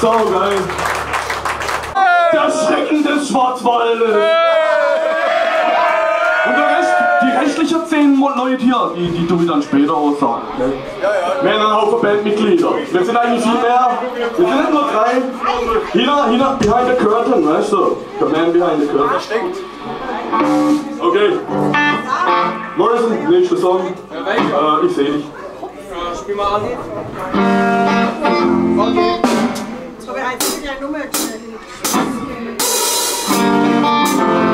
Sau geil. Der Schrecken des Schwarzwaldes. Und der Rest, die restlichen zehn Leute hier, die, die tue ich dann später aussagen. Ne? Wir haben einen Haufen Bandmitglieder. Wir sind eigentlich viel mehr. Wir sind nicht nur drei. Hinter, hinter, behind the curtain, weißt du? The man behind the curtain. Okay. Morrison, nächster Song. Äh, ich sehe dich. Spiel mal an. So, wir haben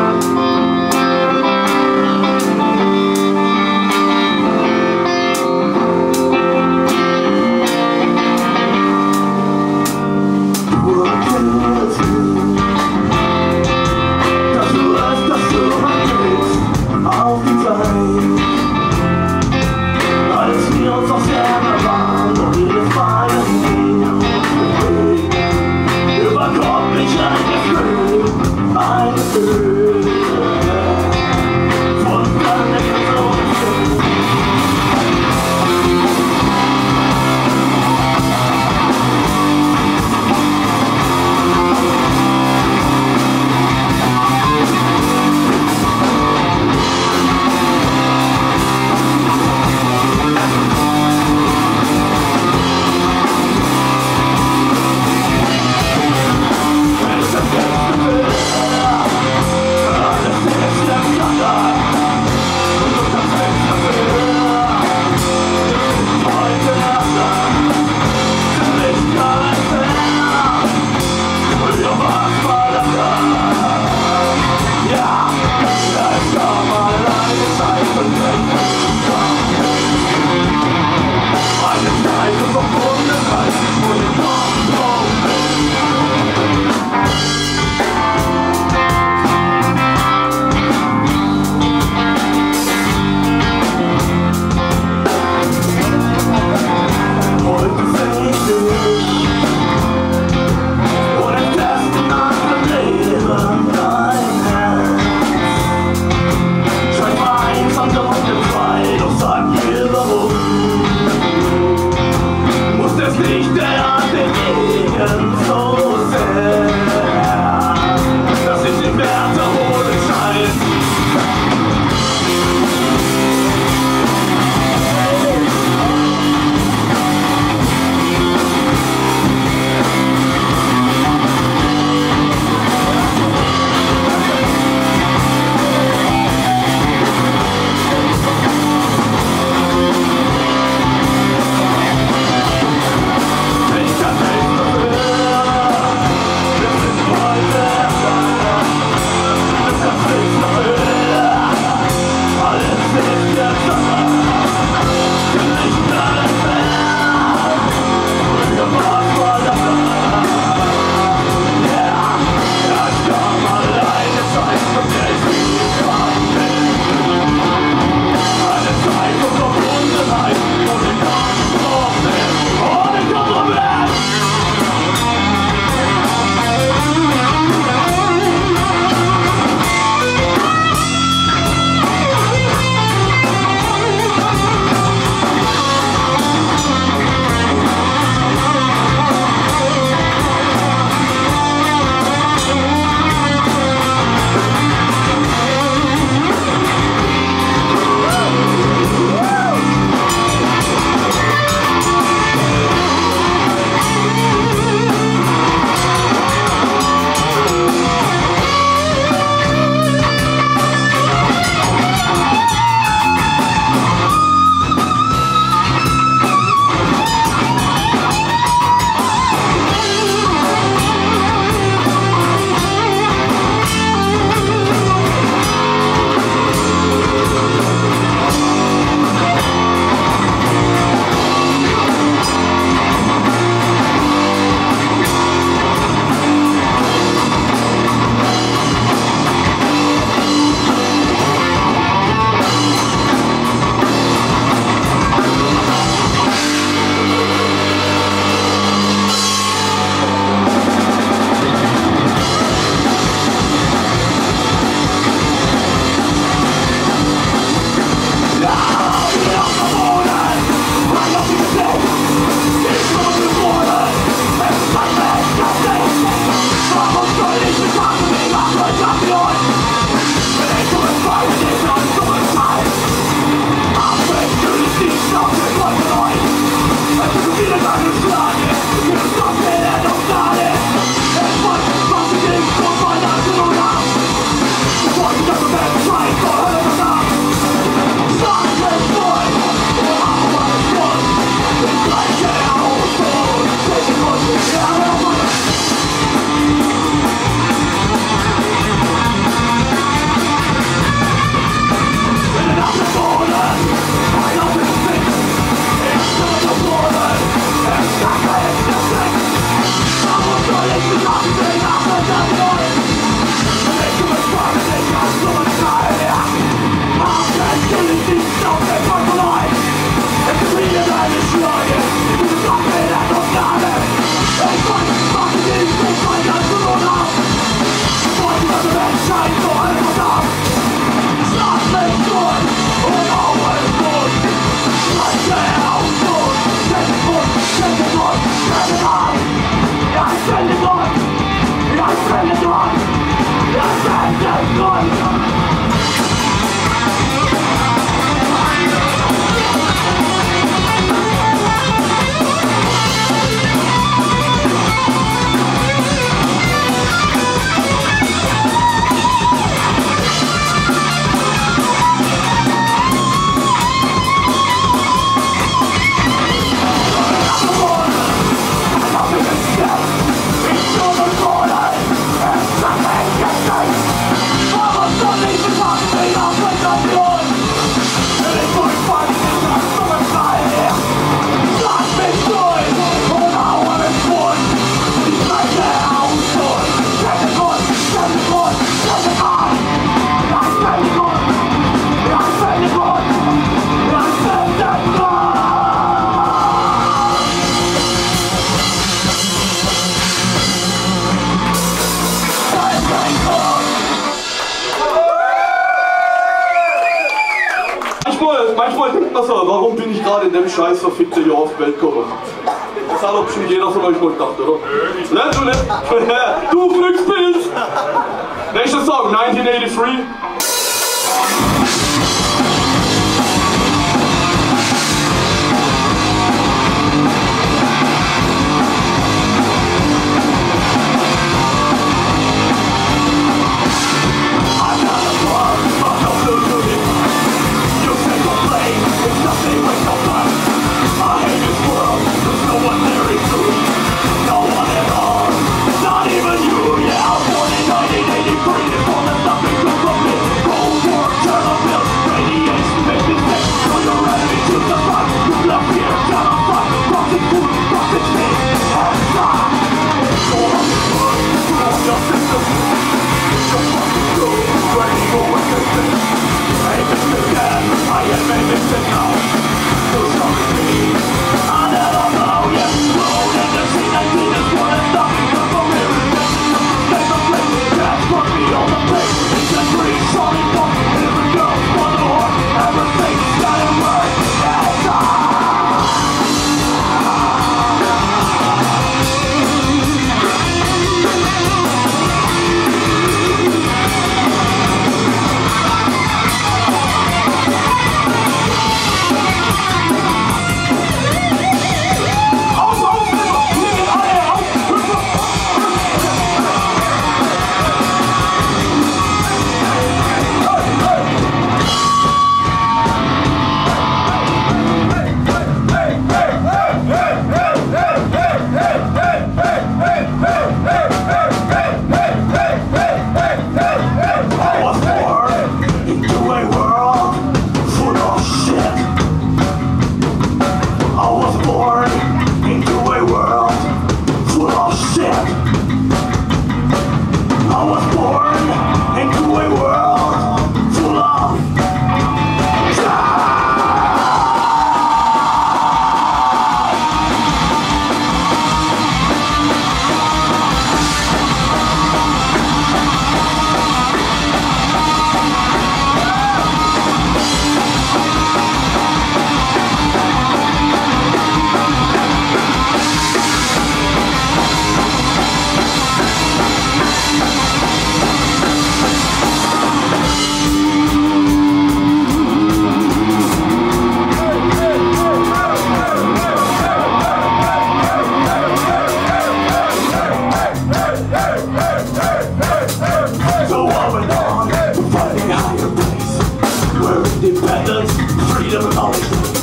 Freedom of all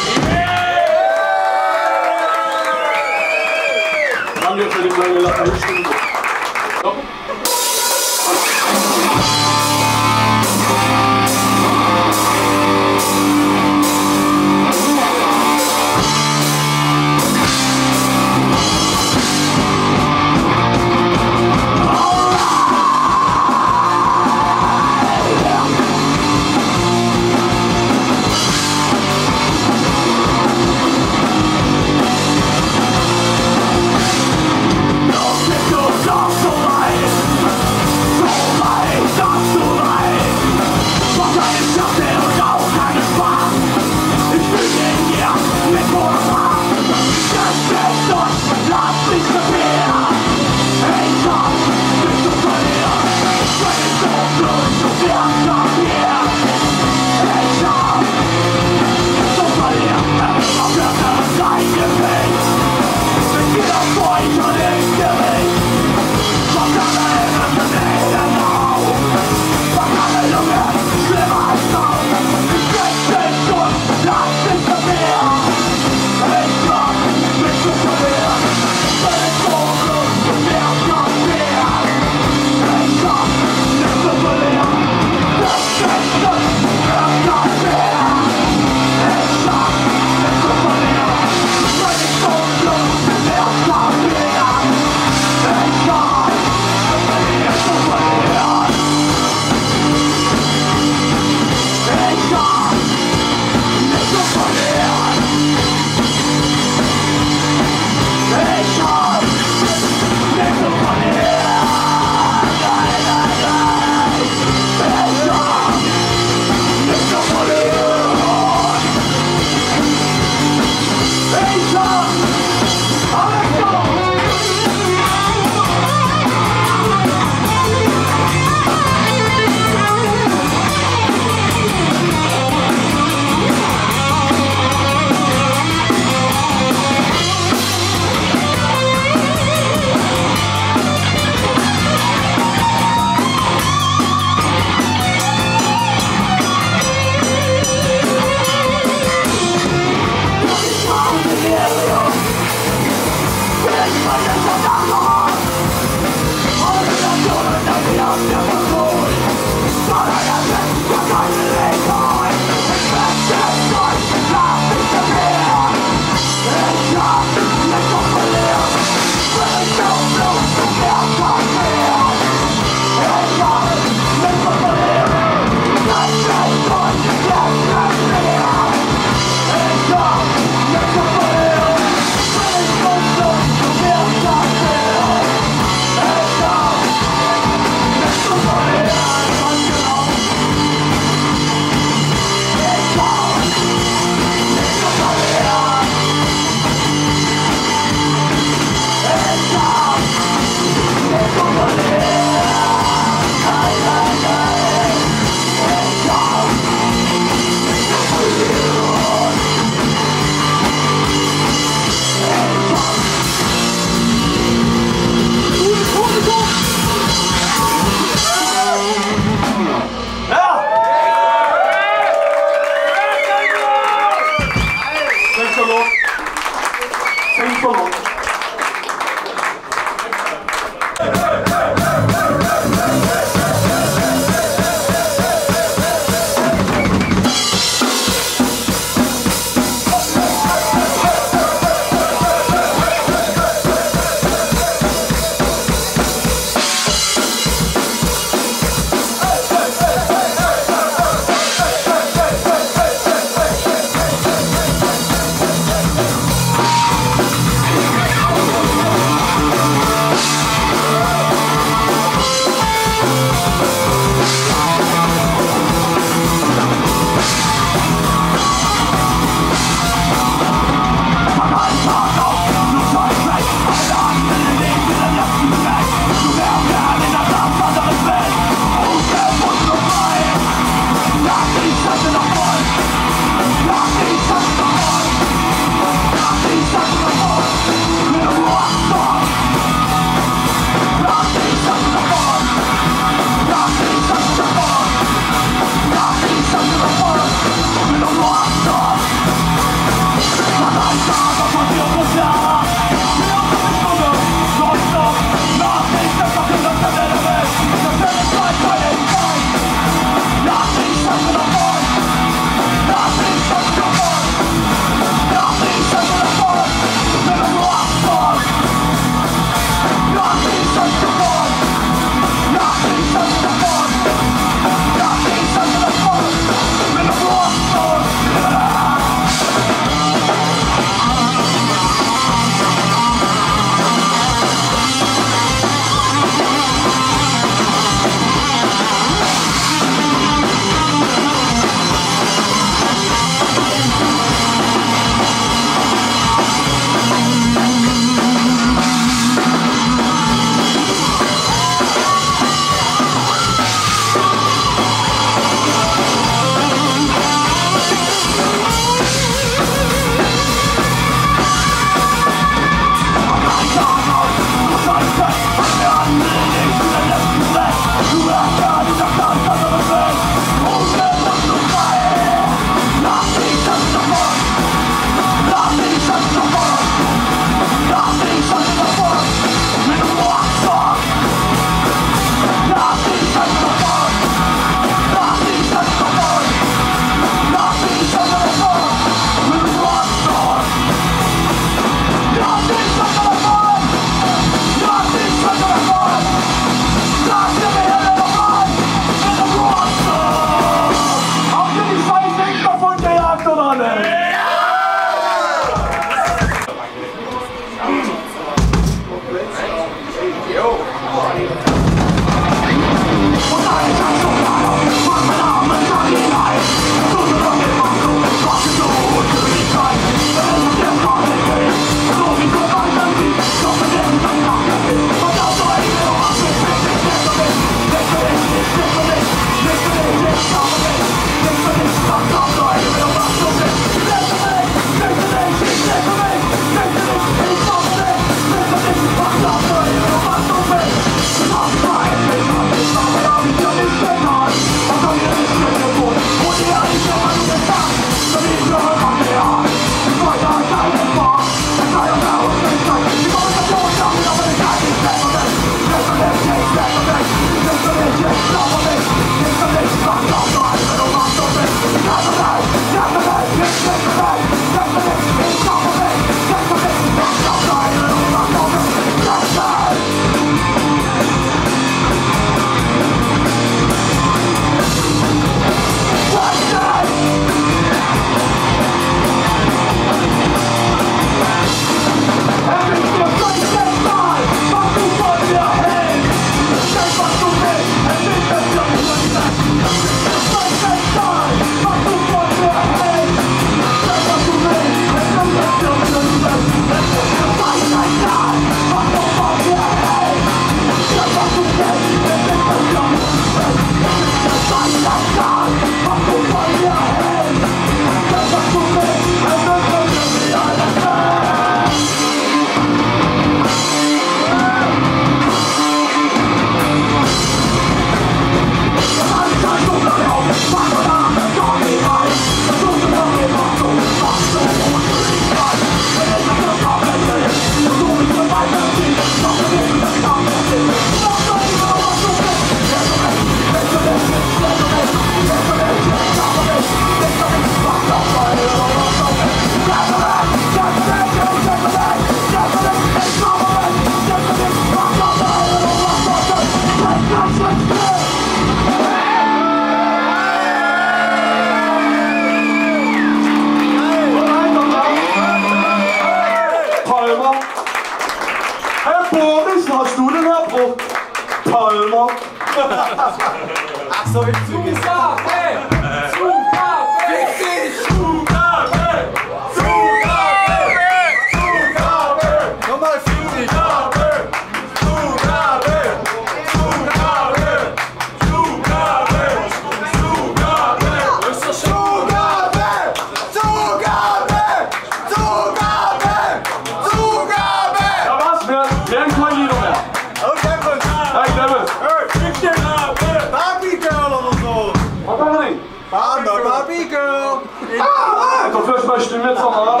Da vielleicht meine Stimme jetzt noch mal.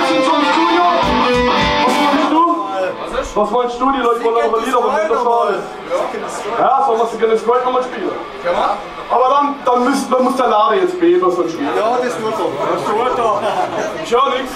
Ich bin schon im Studio. Was meinst du? Was? Die Leute wollen eure Lieder, aber nicht das Mal. Ja, sollen wir sie gerne Sprite nochmal spielen? Aber dann, dann, müsst, dann muss der Lade jetzt beben, was spielen. Ja, das tut er. Das tut er. Ich höre nichts.